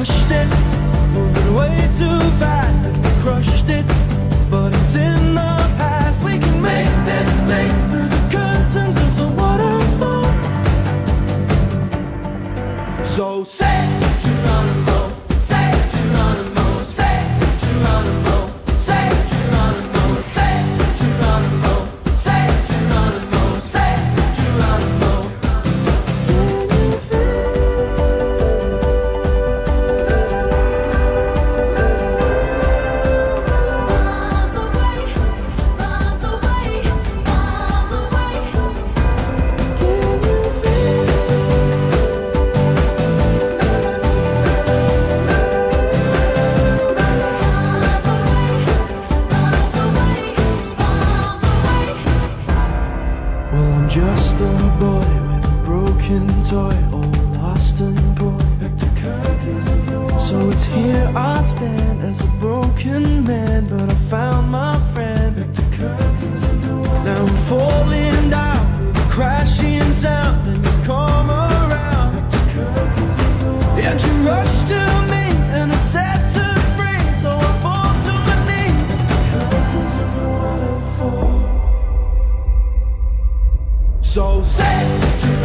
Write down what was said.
Rushed it, moving way too fast, Well, I'm just a boy with a broken toy, all lost and gone. So it's here I stand as a broken man, but I found my friend. Now I'm falling down through the crashing sound, and you come around. And you rush to So say